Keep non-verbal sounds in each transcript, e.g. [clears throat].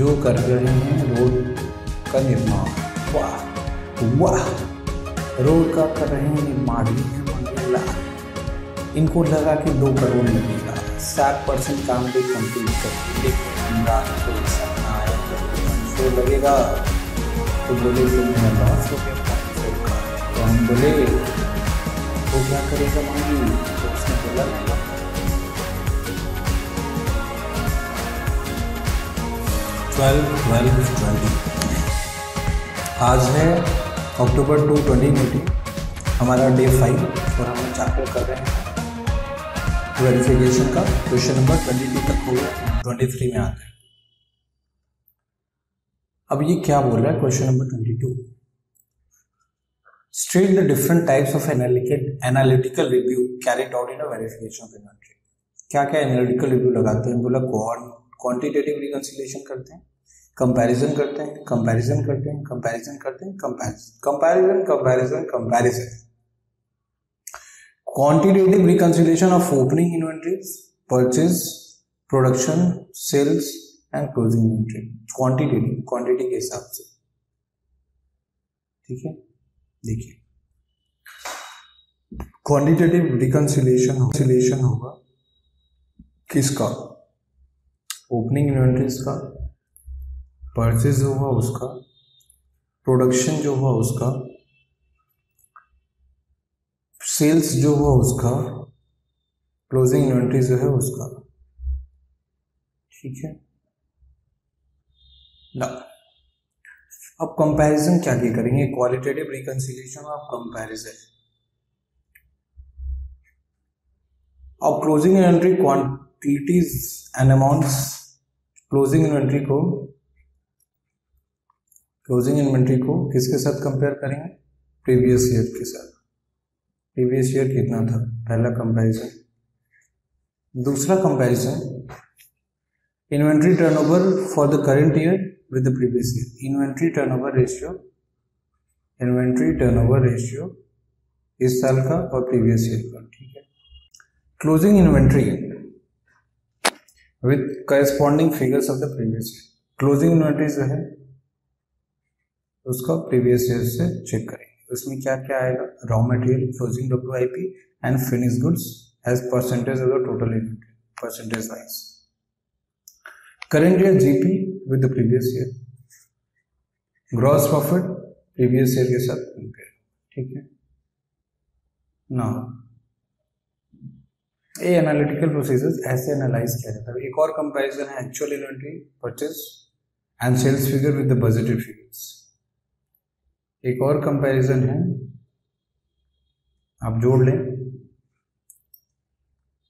जो कर रहे हैं रोड का निर्माण। वाह वाह। रोड का कर रहे हैं निर्माण इनको लगा कि दो करोड़ लगेगा। सात परसेंट काम भी कंप्लीट कर लेकिन तो लगेगा। तो बोले कि मेरा लॉस हो? गया तो हम बोले वो क्या करेगा मंगी तो उसने बोला ट्वेल्व ट्वेल्व ट्वेंटी आज है अक्टूबर टू ट्वेंटी एटीन हमारा डे फाइव और हम चैप्टर कर रहे हैं। वेरिफिकेशन का क्वेश्चन नंबर ट्वेंटी टू तक हो गया। ट्वेंटी थ्री में आते हैं अब ये क्या बोल रहा है? Question number twenty two state the different types of analytical review carried out in verification of inventory क्या क्या एनालिटिकल रिव्यू लगाते हैं? बोला क्वांटिटेटिव रिकंसिलेशन करते हैं। कंपैरिजन करते हैं कंपैरिजन करते हैं कंपैरिजन करते हैं comparison comparison comparison quantitative reconciliation of opening inventories purchase production sales and closing inventory quantitative quantity के हिसाब से. ठीक है? देखिए. क्वांटिटेटिव रिकंसिलेशन रिलेशन होगा किसका? ओपनिंग इन्वेंट्रीज का परचेज जो हुआ उसका प्रोडक्शन जो हुआ उसका सेल्स जो हुआ उसका क्लोजिंग इन्वेंट्री जो है उसका। ठीक है? ना। अब कंपैरिजन क्या क्या करेंगे? क्वालिटेटिव रिकंसिलेशन ऑफ़ कंपैरिजन अब closing inventory quantities and amounts closing inventory को क्लोजिंग इन्वेंट्री को किसके साथ कंपेयर करेंगे? प्रीवियस ईयर के साथ। प्रीवियस ईयर कितना था? पहला कंपैरिजन दूसरा comparison inventory turnover for the current year with the previous year. Inventory turnover ratio, inventory turnover ratio इस साल का और प्रीवियस ईयर का ठीक है? Closing inventory with corresponding figures of the previous year closing inventory जो है उसका प्रीवियस ईयर से चेक करेंगे। उसमें क्या क्या आएगा? Raw material closing W I P and finish goods as percentage of the total percentage wise current year gp with the previous year. Gross profit, previous year के साथ कंपेयर ठीक है? ना ये एनालिटिकल प्रोसीजर्स ऐसे एनालाइज किया जाता है। एक और कंपैरिजन है actual inventory purchase and sales figure with the budgeted figures एक और कंपैरिजन है। आप जोड़ लें।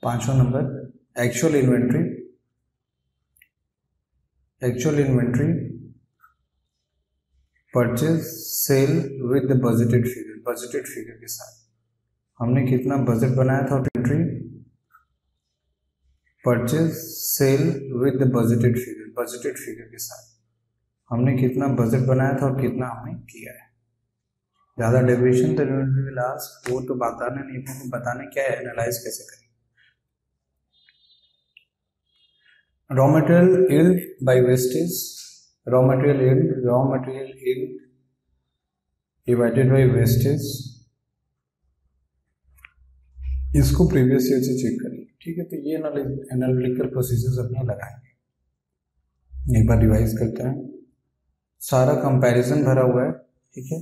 पांचवा number actual inventory actual inventory purchase sale with budgeted figure budgeted figure के साथ। हमने कितना बजट बनाया था inventory purchase sale with budgeted figure budgeted figure के साथ। हमने कितना बजट बनाया था और कितना हमने किया है। ज़्यादा डेविएशन तो विल वो तो बताने नहीं बताने क्या है एनालाइज कैसे करें? Raw material yield by wastage. Raw material yield, raw material yield divided by wastage. इसको प्रीवियस ईयर से चेक करेंगे ठीक है? तो ये एनालिटिकल प्रोसीजर्स अपने लगाएँगे। एक बार रिवाइज करते हैं। सारा कंपैरिजन भरा हुआ है, ठीक है?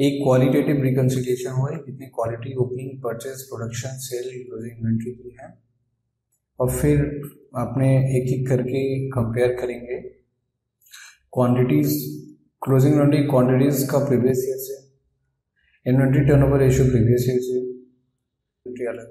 एक क्वालिटेटिव रिकंसिलिएशन हुआ है कितनी quality opening purchase production sale closing inventory की है। और फिर अपने एक एक करके कंपेयर करेंगे। क्वांटिटीज क्लोजिंग इन्वेंट्री क्वांटिटीज का प्रीवियस ईयर से inventory turnover ratio previous year से अलग।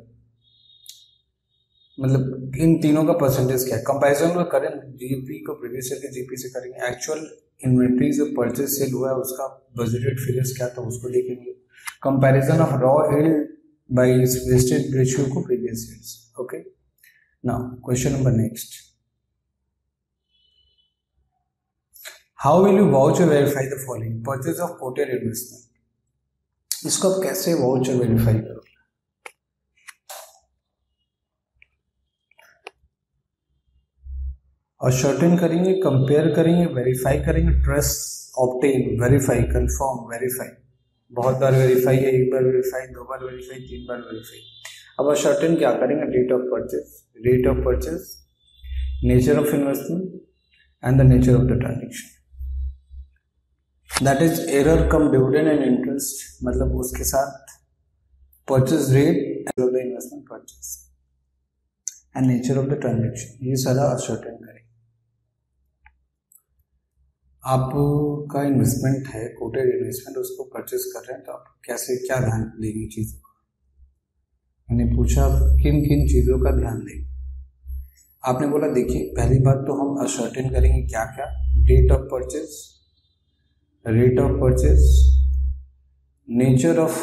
मतलब इन तीनों का परसेंटेज क्या है? कंपैरिजन में करें जीपी को प्रीवियस ईयर के जीपी से करेंगे। एक्चुअल इन्वेंट्री जो परचेज सेल हुआ है उसका बजटेड फिगर्स क्या था उसको देखेंगे comparison of raw L by wastage ratio को प्रीवियस ईयर से okay Now, question number next. How will you voucher verify the following? Purchase of quoted investment. इसको आप कैसे वाउचर वेरीफाई करोगे असर्टेन करेंगे कंपेयर करेंगे वेरीफाई करेंगे trust obtain verify confirm verify बहुत बार वेरीफाई है, एक बार वेरीफाई दो बार वेरीफाई तीन बार वेरीफाई अब असर्टेन क्या करेंगे? Date of purchase rate of purchase nature of investment and the nature of the transaction that is error cum dividend and interest मतलब उसके साथ purchase rate of the investment purchase and nature of the transaction ये सारा ascertain करें आपका investment है coated investment उसको purchase कर रहे हैं तो आप कैसे, क्या ध्यान देंगे चीज़ों का? मैंने पूछा, किन किन चीज़ों का ध्यान देंगे? आपने बोला, देखिए, पहली बात तो हम असर्टेन करेंगे क्या क्या date of purchase rate of purchase nature of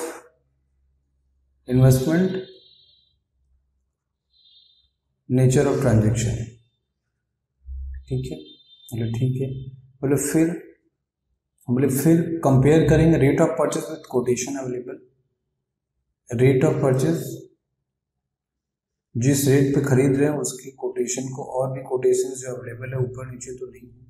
investment nature of transaction ठीक है? बोले ठीक है। बोले, फिर? बोले, फिर कंपेयर करेंगे rate of purchase with quotation available rate of purchase जिस रेट पे खरीद रहे हैं, उसकी कोटेशन को और भी कोटेशन जो अवेलेबल है, ऊपर नीचे तो नहीं है।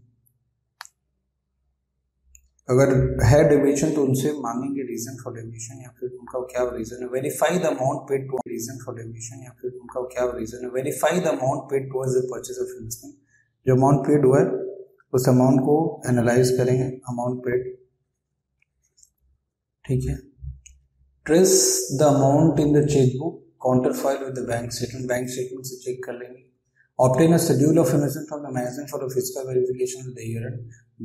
अगर है डेविएशन तो उनसे मांगेंगे रीजन फॉर डेविएशन या फिर उनका क्या रीजन है? Verify the amount paid to reason for deviation या फिर उनका क्या रीजन है? Verify the amount paid towards the purchase of investment जो अमाउंट पेड हुआ है उस अमाउंट को एनालाइज करेंगे अमाउंट पेड ठीक है? Trace the amount in the cheque book counter file with the bank statement bank statement से चेक कर लेंगे। Obtain a schedule of investment from the management for physical verification the year end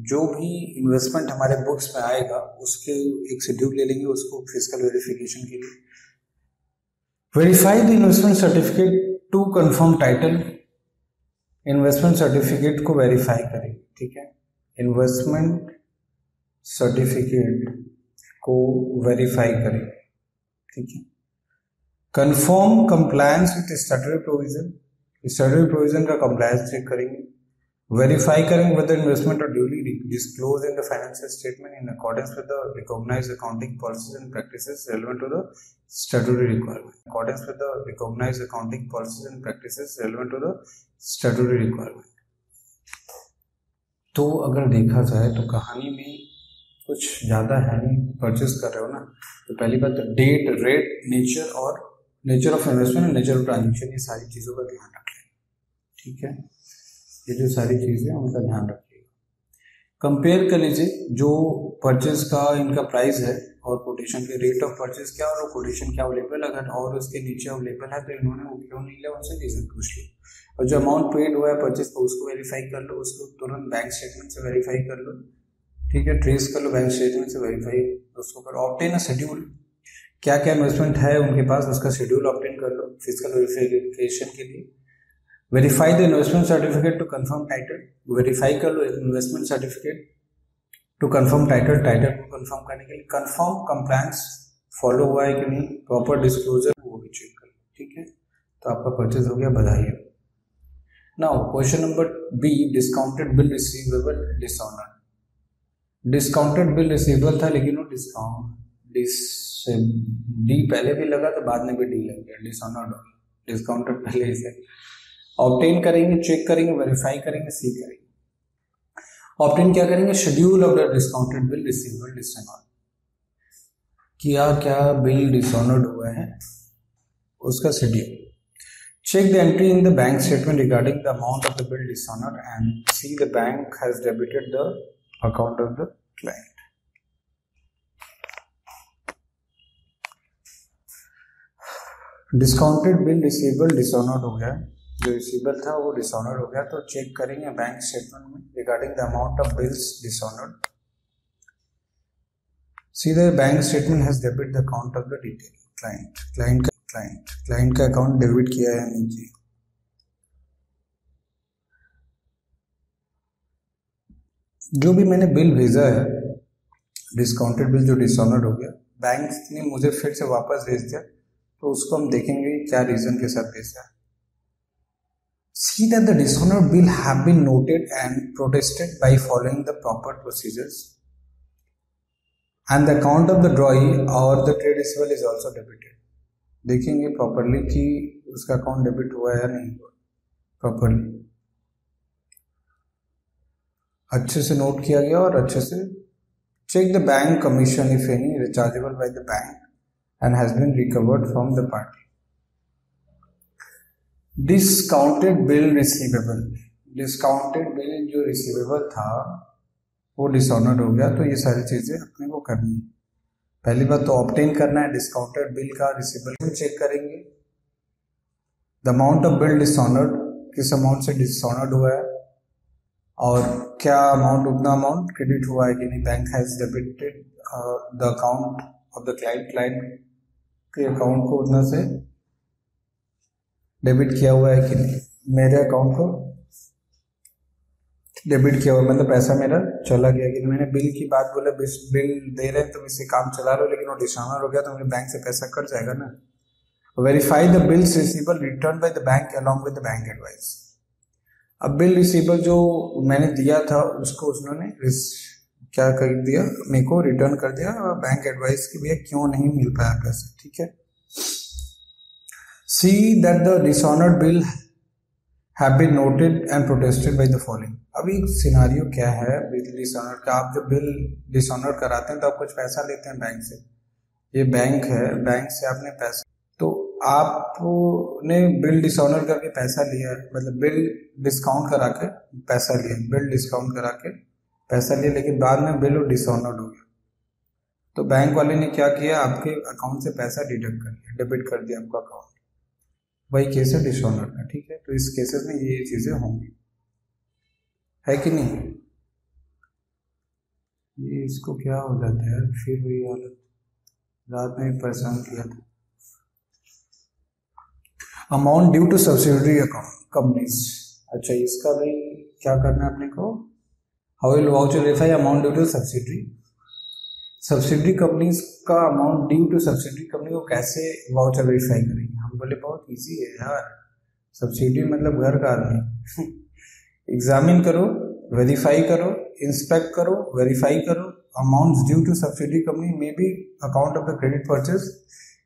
जो भी investment हमारे books में आएगा, उसके एक शेड्यूल ले लेंगे उसको फ़िज़िकल वेरिफिकेशन के लिए। Verify the investment certificate to confirm title investment certificate को वेरीफाई करें, ठीक है? इन्वेस्टमेंट सर्टिफिकेट को वेरीफाई करें, ठीक है? Confirm compliance with statutory provision statutory provision का कंप्लायंस चेक करेंगे। वेरीफाई करेंगे whether investment are duly disclosed in the financial statement in accordance with the recognized accounting policies and practices relevant to the statutory requirement. In accordance with the recognized accounting policies and practices relevant to the statutory requirement. तो अगर देखा जाए तो कहानी में कुछ ज़्यादा है नहीं परचेज कर रहे हो ना तो पहली बात तो डेट रेट नेचर और nature of investment nature of transaction ये सारी चीज़ों का ध्यान रख लें ठीक है ये जो सारी चीज़ें उनका ध्यान रखिएगा। कंपेयर कर लीजिए, जो परचेज का इनका प्राइस है और कोटेशन के रेट ऑफ़ परचेज क्या और कोटेशन क्या अवेलेबल अगर और उसके नीचे अवेलेबल है तो इन्होंने वो क्यों नहीं लिया उनसे रीज़न पूछ लो। और जो अमाउंट पेड हुआ है परचेज को, उसको वेरीफाई कर लो, उसको तुरंत बैंक स्टेटमेंट से वेरीफाई कर लो। ठीक है ट्रेस कर लो बैंक स्टेटमेंट से वेरीफाई उसको कर ऑप्टेन शेड्यूल क्या क्या इन्वेस्टमेंट है उनके पास, उसका शेड्यूल ऑप्टेन कर लो फ़िज़िकल वेरिफिकेशन के लिए। Verify the investment certificate to confirm title verify कर लो investment certificate to confirm title title को कंफर्म करने के लिए कंफर्म कंप्लायंस फॉलो हुआ है कि नहीं प्रॉपर डिस्क्लोजर वो भी चेक कर लो ठीक है तो आपका परचेज हो गया बधाई now question number B discounted bill receivable dishonour discounted bill receivable था लेकिन वो डिस्काउंट डिस डी पहले भी लगा तो बाद में भी डी लग गया डिसऑनर्ड डिस्काउंटेड पहले ही से ऑप्टेन करेंगे चेक करेंगे वेरीफाई करेंगे सी करेंगे। ऑप्टेन क्या करेंगे? Schedule of the discounted bill receivable dishonoured क्या क्या बिल डिसऑनर्ड हुए हैं? उसका schedule check the entry in the bank statement regarding the amount of the bill dishonoured and see the bank has debited the account of the client discounted bill receivable dishonoured हो गया। जो receiver था वो dishonour हो गया तो check करेंगे bank statement में regarding the amount of bills dishonoured see the bank statement has debit the account of the detail client client का क्लाइंट क्लाइंट का अकाउंट डेबिट किया है किया? जो भी मैंने बिल भेजा है डिस्काउंटेड बिल जो डिसऑनर्ड हो गया बैंक ने मुझे फिर से वापस भेज दिया तो उसको हम देखेंगे क्या रीजन के साथ भेजा है। See that the dishonored bill have been noted and protested by following the proper procedures. And the account of the drawee or the trade receivable is also debited. देखेंगे प्रॉपरली कि उसका अकाउंट डेबिट हुआ है या नहीं हुआ properly अच्छे से नोट किया गया और अच्छे से check the bank commission if any rechargeable by the bank and has been recovered from the party discounted bill receivable discounted bill जो रिसीवेबल था, वो डिसऑनर हो गया तो ये सारी चीज़ें अपने को करनी है। पहली बात तो ऑप्टेन करना है डिस्काउंटेड बिल का रिसीवेबल चेक करेंगे। The amount of bill dishonoured किस अमाउंट से डिसऑनर्ड हुआ है, और क्या अमाउंट उतना अमाउंट क्रेडिट हुआ है कि नहीं bank has debited the account of the client client के अकाउंट को उतना से डेबिट किया हुआ है कि नहीं? मेरे अकाउंट को डेबिट किया हुआ मतलब पैसा मेरा चला गया कि मैंने बिल की बात बोला बिल दे रहे हैं तो इससे काम चला रहा हूँ, लेकिन वो डिसऑनर हो गया तो मेरे बैंक से पैसा कट जाएगा ना। Verify the bills receivable return by the bank along with bank advice अब बिल रिसीबल जो मैंने दिया था, उसको उन्होंने क्या कर दिया? मेरे को रिटर्न कर दिया बैंक एडवाइस की भैया क्यों नहीं मिल पाया पैसे? ठीक है? See that the dishonored bill have been noted and protested by the following. अभी सिनारियो क्या है? बिल का आप जब बिल डिसऑनर कराते हैं तो आप कुछ पैसा लेते हैं बैंक से। ये बैंक है बैंक से आपने पैसा तो आपने बिल डिसऑनर करके पैसा लिया मतलब बिल डिस्काउंट करा के पैसा लिया बिल डिस्काउंट करा के पैसा लिया, लेकिन बाद में बिल डिसऑनर्ड हो गया। तो बैंक वाले ने क्या किया? आपके अकाउंट से पैसा डिडक्ट कर लिया डेबिट कर दिया आपका अकाउंट वही केस है डिसऑनर का ठीक है? तो इस केसेस में ये चीज़ें होंगी। है कि नहीं? ये इसको क्या हो जाता है फिर वही हालत। रात में परेशान किया था। Amount due to subsidiary account companies अच्छा इसका भाई क्या करना है अपने को? How will voucher verify amount due to subsidiary subsidiary companies का amount due to subsidiary company को कैसे वाउचर वेरीफाई करेंगे? बोले, बहुत इजी है यार। सब्सिडी मतलब घर का आदमी। [laughs] एग्जामिन करो वेरीफाई करो इंस्पेक्ट करो वेरीफाई करो। Amount due to subsidy company may be account of the credit purchase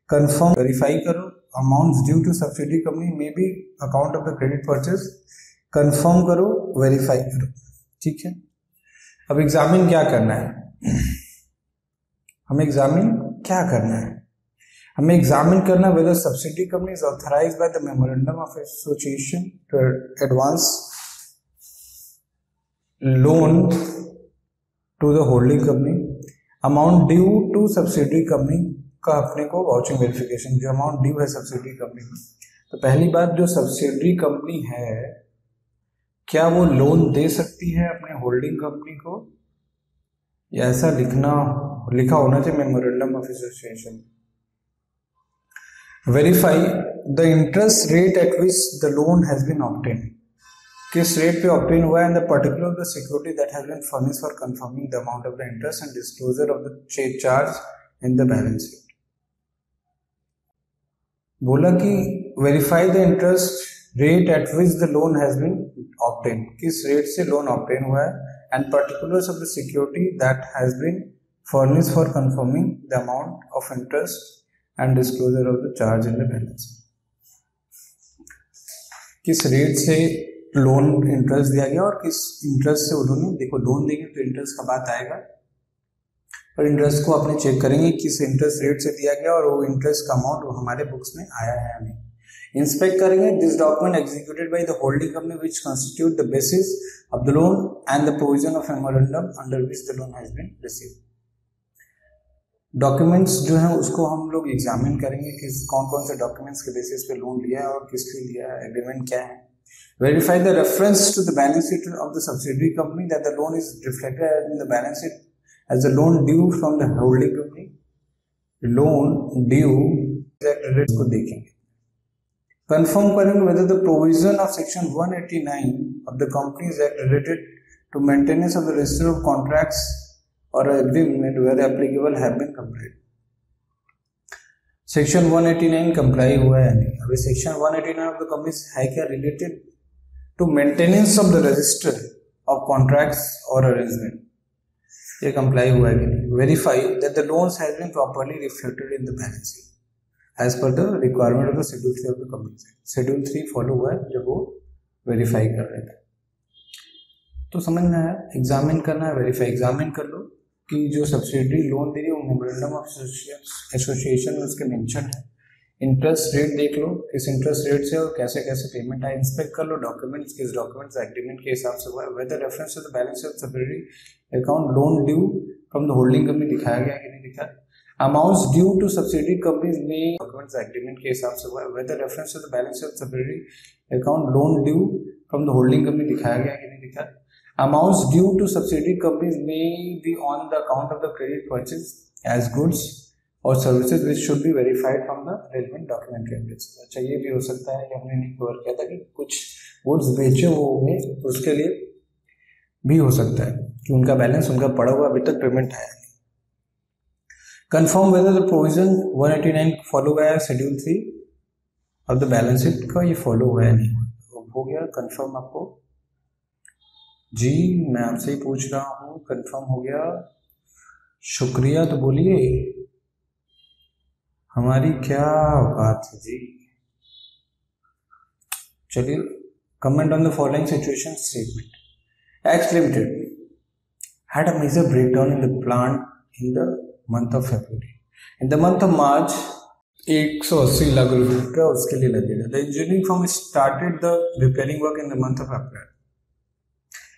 confirm verify करो। Amount due to subsidy company may be account of the credit purchase confirm करो verify करो। ठीक है? अब examine क्या करना है? [clears throat] हमें एग्जामिन क्या करना है? हमें एग्जामिन करना whether subsidy company is authorise by the memorandum of association to advance loan to the holding company amount due to subsidy company का अपने को वाउचिंग वेरिफिकेशन जो अमाउंट ड्यू है सब्सिडी कंपनी में। तो पहली बात जो सब्सिडी कंपनी है, क्या वो लोन दे सकती है अपने होल्डिंग कंपनी को? या ऐसा लिखना, लिखा होना चाहिए memorandum of association verify the interest rate at which the loan has been obtain किस रेट पे ऑप्टेन हुआ है and the particular the security that has been furnish for confirming the amount of the interest and disclosure of the charge in the balance sheet बोला कि verify the interest rate at which the loan has been obtain किस rate से loan obtain हुआ है and particulars of the security that has been furnished for confirming the amount of interest and disclosure of the charge in the balance. किस rate से loan interest दिया गया और किस इंटरेस्ट से उन्होंने, देखो लोन देंगे तो इंटरेस्ट का बात आएगा और इंटरेस्ट को अपने चेक करेंगे किस इंटरेस्ट रेट से दिया गया और वो इंटरेस्ट का अमाउंट हमारे बुक्स में आया है हमें इंस्पेक्ट करेंगे this document executed by the holding company which constitute the basis of the loan and the provision of memorandum under which the loan has been received documents जो हैं, उसको हम लोग एग्जामिन करेंगे कि कौन कौन से डॉक्यूमेंट्स के बेसिस पे लोन लिया है और किस लिए लिया है एग्रीमेंट क्या है। Verify the reference to the balance sheet of the subsidiary company that the loan is reflected in the balance sheet as a loan due from the holding company loan due rate को देखेंगे। Confirm करेंगे whether the provision of section 189 of the companies act related to maintenance of the register of contracts or agreement where applicable have been complied section 189 comply हुआ है नहीं? अभी section 189 of the companies है क्या related to maintenance of the register of contracts और arrangement ये comply हुआ है कि नहीं? Verify that the loans has been properly reflected in the balance as per the requirement of the schedule three of the company schedule three follow हुआ है जब वो वेरीफाई कर रहे थे। तो समझ में आया? एग्जामिन करना है वेरीफाई एग्जामिन कर लो। कि जो सब्सिडी लोन दे रही है, वो मेमोरेंडम ऑफ़ एसोसिएशन में उसके मेंशन है। इंटरेस्ट रेट देख लो, किस इंटरेस्ट रेट से और कैसे कैसे पेमेंट आए इंस्पेक्ट कर लो डॉक्यूमेंट्स किस डॉक्यूमेंट्स एग्रीमेंट के हिसाब से whether reference to the balance of subsidy account loan due from the holding company दिखाया गया कि नहीं दिखाया amounts due to subsidy companies में डॉक्यूमेंट्स एग्रीमेंट के हिसाब से हुआ whether reference to the balance of subsidy account loan due from the holding company दिखाया गया कि नहीं दिखाया Amounts due to subsidiary companies may be on the account of the credit purchase as goods or services which should be verified from the relevant documentary evidence. अच्छा ये भी हो सकता है कि हमने नहीं कवर किया था कि कुछ गुड्स बेचे होंगे तो उसके लिए भी हो सकता है कि उनका बैलेंस उनका पड़ा हुआ अभी तक पेमेंट आया नहीं confirm whether the provision 189 follow हुआ है शेड्यूल थ्री अब द बैलेंस शीट का ये फॉलो हुआ है नहीं हो गया कंफर्म आपको जी मैं आपसे ही पूछ रहा हूँ कंफर्म हो गया। शुक्रिया तो बोलिए। हमारी क्या बात है जी? चलिए comment on the following situation statement X limited had a major breakdown in the plant in the month of February. In the month of March, 180 lakh रुपया उसके लिए लगेगा the engineering firm started the repairing work in the month of April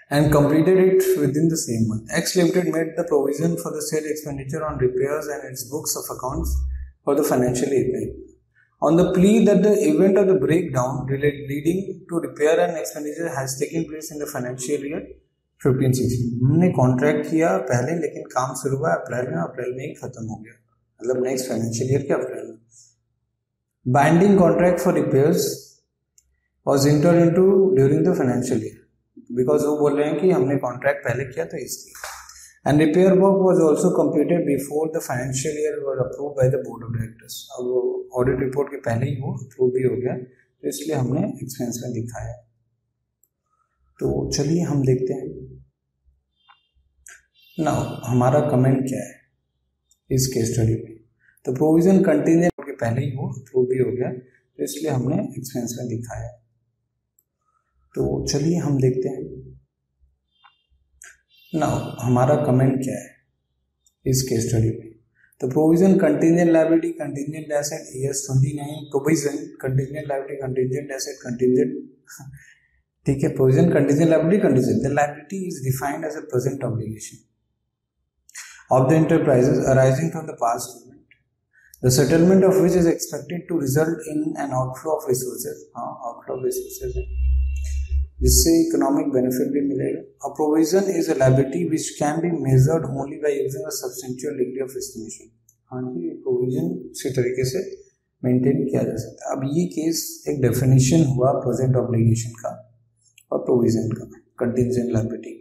and completed it within the same month. X Limited made the provision for the said expenditure on repairs and its books of accounts for the financial year. On the plea that the event of the breakdown leading to repair and expenditure has taken place in the financial year 15-16. हमने contract किया पहले लेकिन काम शुरू हुआ अप्रैल में अप्रैल में ही खत्म हो गया मतलब नेक्स्ट फाइनेंशियल ईयर के अप्रैल में binding contract for repairs was entered into during the financial year. because वो बोल रहे हैं कि हमने कॉन्ट्रैक्ट पहले किया तो इसलिए। And repair work was also completed before the financial year were approve by the board of directors अब ऑडिट रिपोर्ट के पहले ही वो अप्रूव भी हो गया तो इसलिए हमने एक्सपेंस में दिखाया। तो चलिए हम देखते हैं। ना हमारा कमेंट क्या है इस केस स्टडी में? तो प्रोविज़न कंटिजेंट के पहले ही वो अप्रूव भी हो गया तो इसलिए हमने एक्सपेंस में दिखाया। तो चलिए हम देखते हैं। ना हमारा कमेंट क्या है? इस केस स्टडी में। तो provision contingent liability contingent asset AS twenty nine provision contingent liability contingent asset contingent ठीक है provision contingent liability contingent the liability is defined as a present obligation of the enterprises arising from the past event, the settlement of which is expected to result in an outflow of resources. हाँ outflow of resources है। जिससे economic benefit भी मिलेगा। A provision is a liability which can be measured only by using a substantial degree of estimation हाँ जी provision उसी तरीके से मेंटेन किया जा सकता है। अब ये केस एक डेफिनेशन हुआ प्रेजेंट ऑब्लिगेशन का और प्रोविज़न का contingent liability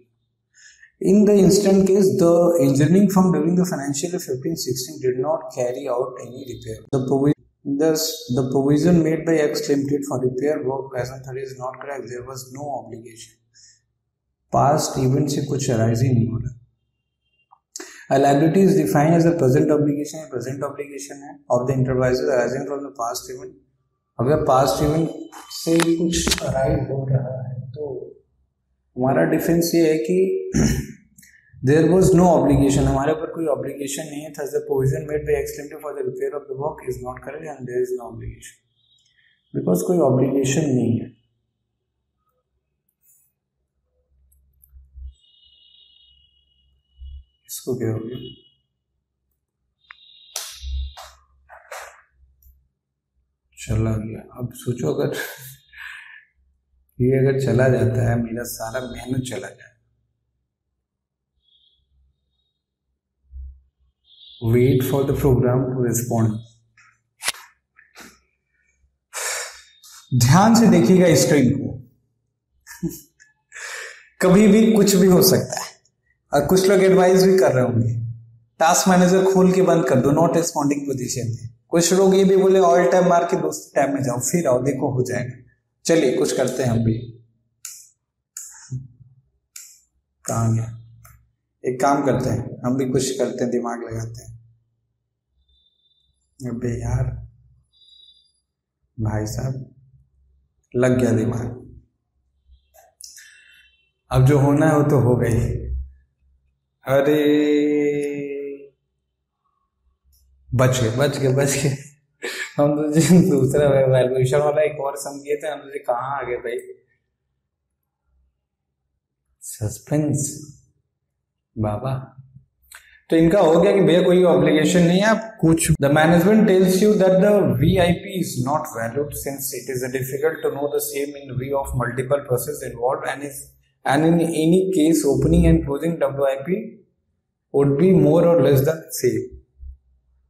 In the instant case, the engineering firm during the financial year 15-16 did not carry out any repair. The provision Thus, the provision made by X Limited for repair work as on third is not correct. There was no obligation. Past event से कुछ arise ही नहीं हो A liability is defined as a present obligation. A present obligation है of the enterprises arising from the past event. अगर past event से कुछ arise हो रहा है तो हमारा डिफेंस ये है कि देर वॉज़ नो ऑब्लिगेशन हमारे ऊपर कोई ऑब्लिगेशन नहीं है. Thus the provision made by extended for the repair of the work is not correct and there is no obligation because कोई ऑब्लिगेशन नहीं है. इसको क्या हो गया? चला गया. अब सोचो अगर [laughs] ये अगर चला जाता है, मेरा सारा मेहनत चला जाए wait for the program to respond. ध्यान से देखिएगा स्क्रीन को। कभी भी कुछ भी हो सकता है। और कुछ लोग एडवाइस भी कर रहे होंगे। टास्क मैनेजर खोल के बंद कर दो नॉट रिस्पॉन्डिंग पोजिशन में। कुछ लोग ये भी बोले ऑल टाइम मार के दोस्त टाइम में जाओ, फिर आओ, देखो हो जाएगा। चलिए, कुछ करते हैं हम भी। कहा गया? एक काम करते हैं, हम भी कुछ करते हैं, दिमाग लगाते हैं। अबे यार, भाई साहब, लग गया दिमाग। अब जो होना है वो तो हो गई अरे, बच गए बच गए बच गए। हम तो दूसरा वैल्यूएशन वाला एक और समझिए थे, हम तो कहाँ आ गए भाई। सस्पेंस। बाबा। तो इनका हो गया कि भैया कोई ऑब्लिगेशन नहीं है, आप कुछ the management tells you that the V I P is not valued since it is difficult to know the same in view of multiple process involve and is and in any case opening and closing W I would be more और less then same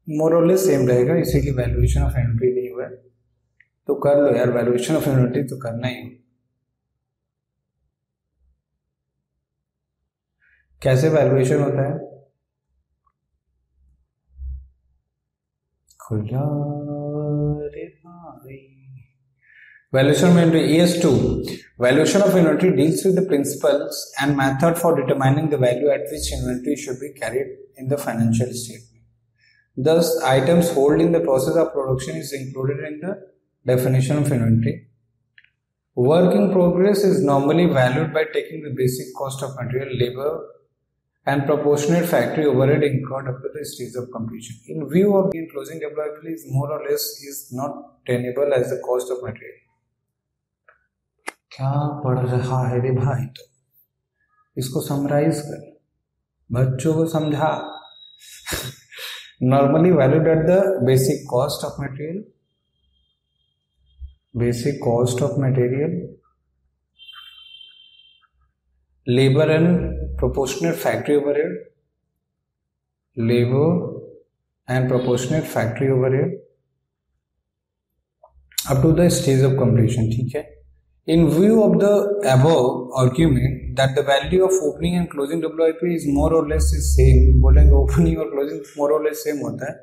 more और less same रहेगा, इसीलिए valuation of entry नहीं हुआ। तो कर लो यार वैल्यूएशन ऑफ़ यूनिटी तो करना ही। कैसे वैल्यूएशन होता है खुला रे भाई valuation of inventory es2 valuation of inventory deals with the principles and method for determining the value at which inventory should be carried in the financial statement thus items hold in the process of production is included in the definition of inventory work in progress is normally valued by taking the basic cost of material labor and proportionate factory overhead incurred up to the stage of completion. In view of the closing WIP is more or less is not tenable as the cost of material. क्या पढ़ रहा है रे भाई तो इसको summarise कर बच्चों को समझा normally valued at the basic cost of material basic cost of material labor and proportionate factory overhead labor and proportionate factory overhead up to the stage of completion ठीक है in view of the above argument that the value of opening and closing WIP is more or less is same बोलेंगे opening और closing more or less same होता है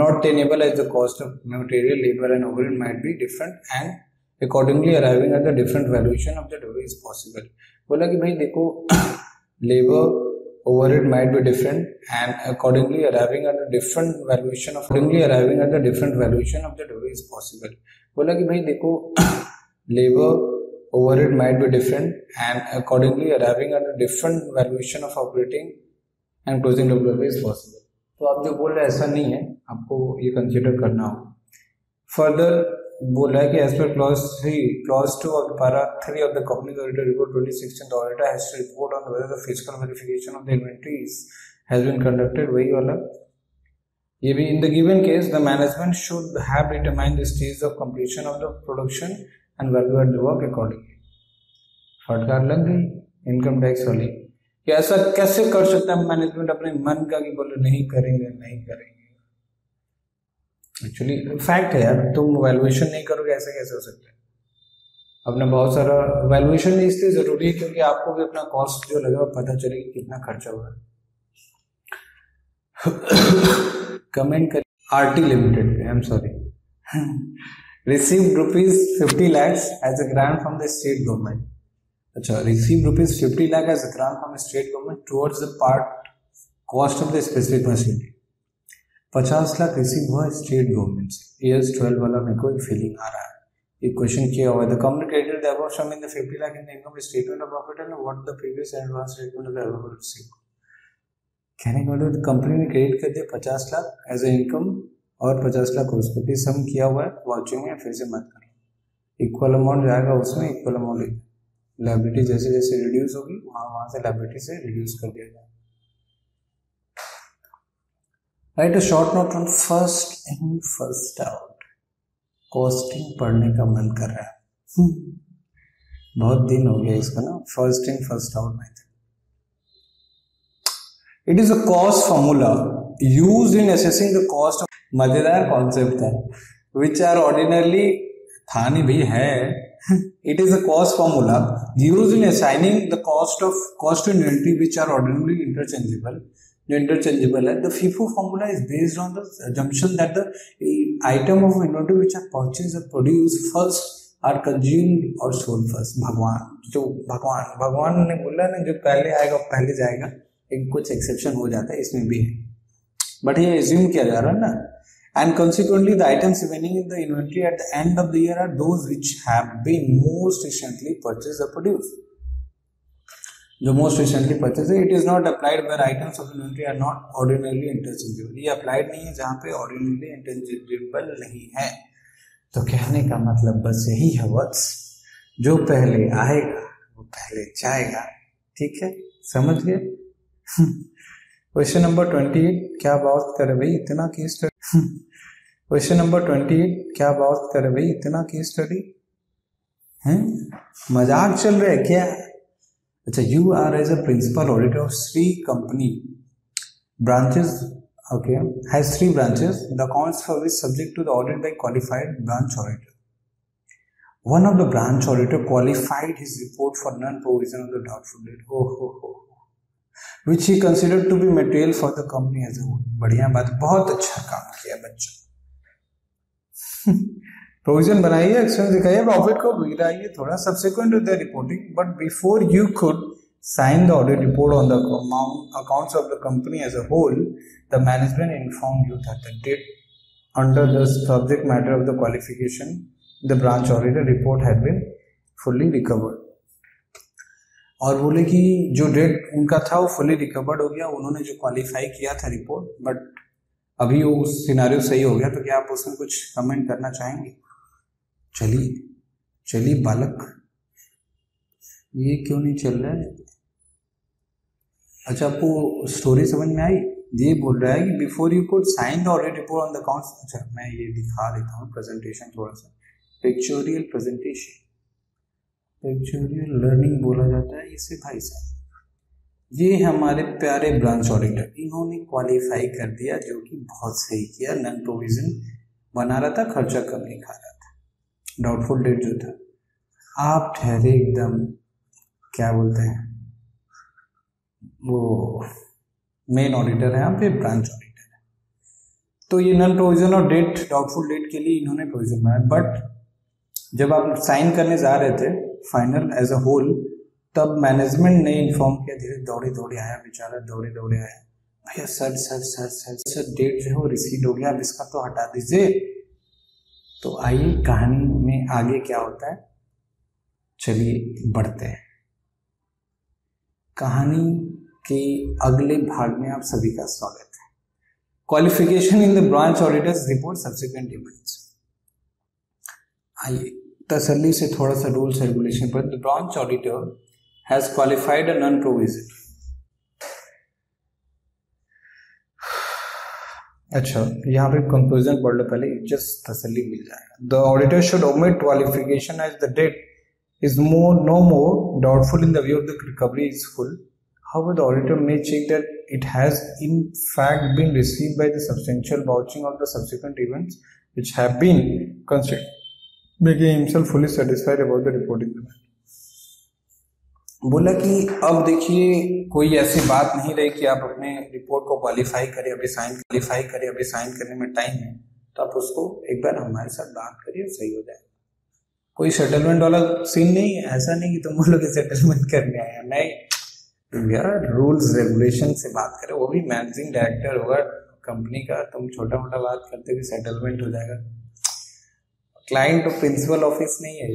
not tenable as the cost of material labor and overhead might be different and accordingly arriving at the different valuation of the WIP is possible बोला कि भाई देखो labor overhead might be different and accordingly arriving at a different valuation of accordingly arriving at the different valuation of the delivery is possible बोला कि भाई देखो labor overhead might be different and accordingly arriving at a different valuation of operating and closing delivery is possible तो आप जो बोल रहे हैं ऐसा नहीं है आपको ये कंसिडर करना हो फर्दर बोला है कि as per clause three clause two of para three of the company auditor report twenty sixteen auditor has to report on whether the physical verification of the inventories has been conducted वही वाला। ये भी in the given case the management should have determine the stage of completion of the production and value at the work accordingly फटकार लग गई income tax वाली। कि ऐसा कैसे कर सकता है मैनेजमेंट अपने मन का कि बोले, नहीं करेंगे नहीं करेंगे। एक्चुअली फैक्ट है यार, तुम वैल्यूएशन नहीं करोगे, ऐसे कैसे हो सकता है? अपना बहुत सारा वैल्यूएशन इसलिए ज़रूरी है क्योंकि आपको भी अपना कॉस्ट जो लगा पता चले कि कितना खर्चा हुआ कमेंट कर R T limited I M sorry receive rupees fifty lakhs as a grant from the state government अच्छा receive rupees fifty lakh as a grant from state government towards the part cost of the specific machinery पचास lakh receive हुआ state government से। Years twelve वाला मेरे को feeling आ रहा है। ये क्वेश्चन किया हुआ? है the company the above sum in the 50 lakh in the income statement of profit and what the previous advance statement of the above receive कहने का मतलब कंपनी ने क्रेडिट कर दिया? पचास लाख एज ए इनकम और पचास लाख उसको सम किया हुआ है। वाचिंग में फिर से मत करो। इक्वल अमाउंट जाएगा उसमें इक्वल अमाउंट लाइबिलिटी जैसे जैसे रिड्यूस होगी वहाँ वहाँ से लाइबिलिटी से रिड्यूस कर दिया जाएगा। Write a short note on first in first out costing पढ़ने का मन कर रहा है। hmm. बहुत दिन हो गया इसको ना first in first out method it is a cost formula use in assessing the cost of मज़ेदार कॉन्सेप्ट है विच आर ऑर्डिनरली था नहीं भी है। It is a cost formula used in assigning the cost of, cost to inventory which are ordinarily interchangeable जो interchangeable है the FIFO formula is based on the जम्पन that the item of इनोटिव which are purchase और produce first are consumed और sold first भगवान, जो भगवान भगवान ने बोला ना, जो पहले आएगा पहले जाएगा। एक कुछ एक्सेप्शन हो जाता है, इसमें भी है। बट ये एज्यूम किया जा रहा है ना। And consequently the items remaining in the inventory at the end of the year are those which have been most recently purchase the produced जो मोस्ट रिसेंटली परचेज है it is not applied where items of inventory are not ordinarily interchangeable ये applied नहीं है जहाँ पे ordinarily interchangeable नहीं है। तो कहने का मतलब बस यही है वत्स जो पहले आएगा, वो पहले जाएगा। ठीक है? समझ गए? क्वेश्चन नंबर ट्वेंटी एट क्या बात करे भाई? इतना की study question number twenty eight क्या बात करे भाई? इतना की स्टडी है? मज़ाक चल रहा है क्या? अच्छा you are as a principal auditor of Shri company branches okay has three branches the cons for which subject to the audit by qualified branch auditor one of the branch auditor qualified his report for non provision of the doubtful हो which he consider to be material for the company as a whole बढ़िया बात, बहुत अच्छा काम किया बच्चों। [laughs] Provision बनाइए expense दिखाइए प्रॉफिट को गिराइए थोड़ा subsequent the reporting but before you could sign the audit report on the accounts of the company as a whole the management inform you that the debt under the subject matter of the qualification the branch auditor report had been fully recovered और बोले कि जो debt उनका था, वो fully recovered हो गया, उन्होंने जो क्वालिफाई किया था रिपोर्ट बट अभी वो उस सिनारियो सही हो गया तो क्या आप उसमें कुछ कमेंट करना चाहेंगे? चलिए चलिए बालक। ये क्यों नहीं चल रहा है? अच्छा आपको स्टोरी समझ में आई? ये बोल रहा है कि before you could sign the audit report on the accounts अच्छा मैं ये दिखा देता हूँ प्रेजेंटेशन थोड़ा सा। पिक्चोरियल प्रेजेंटेशन पिक्चोरियल लर्निंग बोला जाता है इसे भाई साहब। ये हमारे प्यारे ब्रांच ऑडिटर इन्होंने क्वालिफाई कर दिया जो कि बहुत सही किया। नन प्रोविज़न बना रहा था, खर्चा कम नहीं खा रहा डाउटफुल डेट जो था। आप ठहरे एकदम, क्या बोलते हैं, वो मेन ऑडिटर है यहाँ पे ब्रांच ऑडिटर है। तो ये नन प्रोविज़न और डेट डाउटफुल डेट के लिए इन्होंने प्रोविज़न बनाया। बट जब आप साइन करने जा रहे थे फाइनल एज अ होल तब मैनेजमेंट ने इन्फॉर्म किया धीरे दौड़े दौड़े आया, बेचारा दौड़े दौड़े आया। भैया sir sir sir sir sir debt जो है वो रिसीड हो गया अब इसका तो हटा दीजिए। तो आइए कहानी में आगे क्या होता है? चलिए बढ़ते हैं। कहानी के अगले भाग में आप सभी का स्वागत है। Qualification in the branch auditors report subsequent events आइए तसली से थोड़ा सा रूल्स रेगुलेशन पर। The branch auditor has qualified a non provision अच्छा यहाँ पे कंक्लूजन पढ़ लो पहले जस्ट तसली मिल जाएगा the auditor should omit qualification as the date is more no more doubtful in the view of the recovery is full. However, the auditor may check that it has in fact been received by the substantial vouching of the subsequent events which have been considered, making himself fully satisfied about the reporting. बोला कि अब देखिए, कोई ऐसी बात नहीं रही कि आप अपने रिपोर्ट को क्वालिफाई करें, अभी साइन क्वालिफाई करें, अभी साइन करने में टाइम है तो आप उसको एक बार हमारे साथ बात करिए सही हो जाए। कोई सेटलमेंट वाला सीन नहीं है, ऐसा नहीं कि तुम बोलो कि सेटलमेंट करने आया नहीं। यार रूल्स रेगुलेशन से बात करें, वो भी मैनेजिंग डायरेक्टर होगा कंपनी का, तुम छोटा मोटा बात करते कि सेटलमेंट हो जाएगा। क्लाइंट तो प्रिंसिपल ऑफ़िस नहीं है।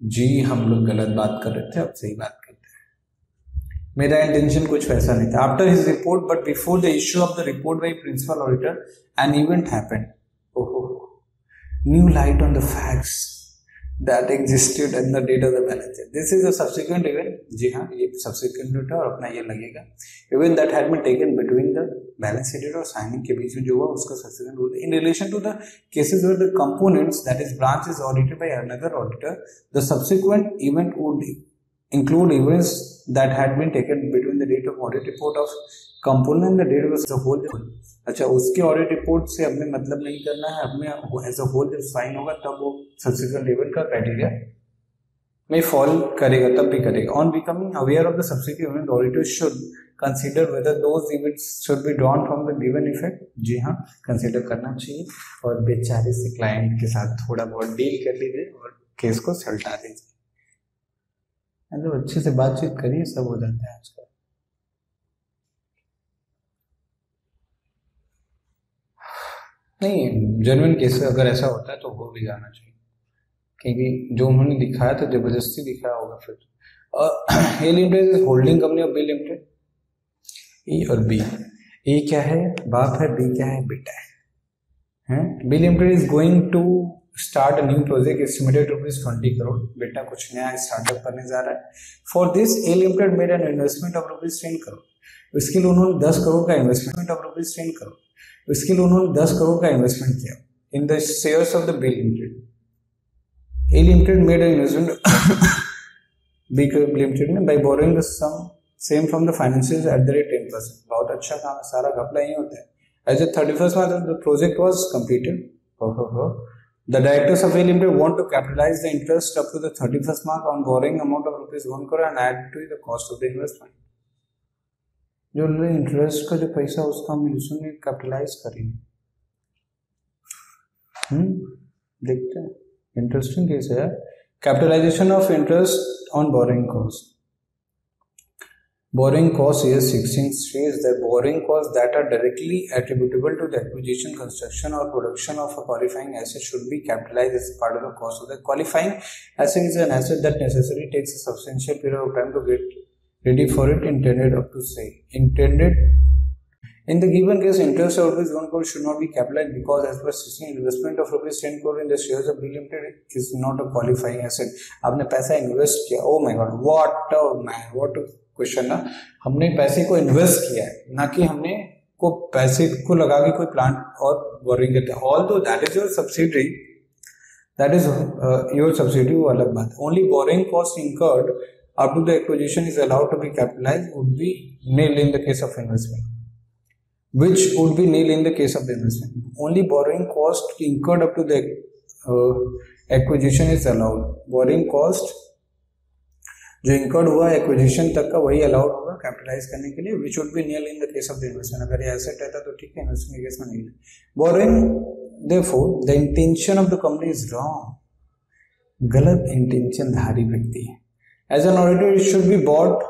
जी, हम लोग गलत बात कर रहे थे अब सही बात करते हैं। मेरा इंटेंशन कुछ वैसा नहीं था। After his report but before the issue of the report by principal auditor an event happened ओहो new light on the facts that existed in the date of the balance this is a subsequent event जी हाँ ये subsequent है और अपना ये लगेगा event that had been taken between the balance sheet और signing के बीच में जो हुआ उसका सब्सिक्वेंट बोलते हैं in relation to the cases where the components that is branch is audited by another auditor the subsequent event would include events that had been taken between the date of audit report of component and the date of the whole अच्छा उसके audit report से हमें मतलब नहीं करना है, हमें as a whole जब साइन होगा, तब वो सब्सिक्वेंट इवेंट का क्राइटेरिया में फॉल करेगा, तब भी करेगा। On becoming aware of the subsequent auditor should consider whether those events should be drawn from the given effect जी हाँ कंसिडर करना चाहिए और बेचारे से क्लाइंट के साथ थोड़ा बहुत डील कर लीजिए और केस को सल्टा दीजिए। मतलब अच्छे से बातचीत करिए, सब हो जाता है आजकल। नहीं जेनुइन केस अगर ऐसा होता है तो हो भी जाना चाहिए। क्योंकि जो उन्होंने दिखाया था, ज़बरदस्ती दिखाया होगा फिर A limited is holding company of B limited A और बी ए क्या है? बाप है बी क्या है? बेटा है। B limited is going to start new project estimated rupees twenty crore बेटा कुछ नया स्टार्टअप करने जा रहा है। For this A limited made an investment of rupees ten crore इसके लिए उन्होंने दस करोड़ का investment of rupees ten crore इसके लिए उन्होंने दस करोड़ का इन्वेस्टमेंट किया। In the shares of the B limited A limited made investment B limited में by borrowing sum same from the financial at the rate ten percent बहुत अच्छा काम है, सारा घपला ही होता है। As a thirty first March the project was completed The directors of A Limited want to capitalize the interest up to the 31st mark on borrowing amount of rupees 1 crore and add to the cost of the investment. जो interest का जो पैसा उसका हम उसमें capitalize करेंगे। देखते हैं। इंटरेस्टिंग केस है capitalization of interest on borrowing cost borrowing cost is sixteen three the borrowing cost that are directly attributable to the acquisition construction or production of a qualifying asset should be capitalize is part of the cost of the qualifying asset is an asset that necessary takes a substantial period of time to get ready for it intended up to say intended in the given case interest of rupees 1 crore should not be capitalized because as per 16 investment of rupees 10 crore in the shares of B limited is not a qualifying asset आपने पैसा invest किया ओ my god what a man what question ना हमने पैसे को invest किया है ना कि हमने को पैसे को लगा के कोई प्लांट और बोरिंग करते हैं although that is your subsidiary that is your subsidy वो अलग बात only borrowing cost incurred up to the acquisition is allowed to be capitalized would be nil in the case of investment which would be nil in the case of investment only borrowing cost incurred up to the uh, acquisition is allowed borrowing cost जो incurred हुआ acquisition तक का वही allowed होगा capitalise करने के लिए which would be near in the case of the investment अगर ये एसेट रहता तो ठीक है इन्वेस्टमेंट केस में नहीं borrowing therefore the intention of the company is wrong गलत इंटेंशन धारी व्यक्ति है as an auditor it should be brought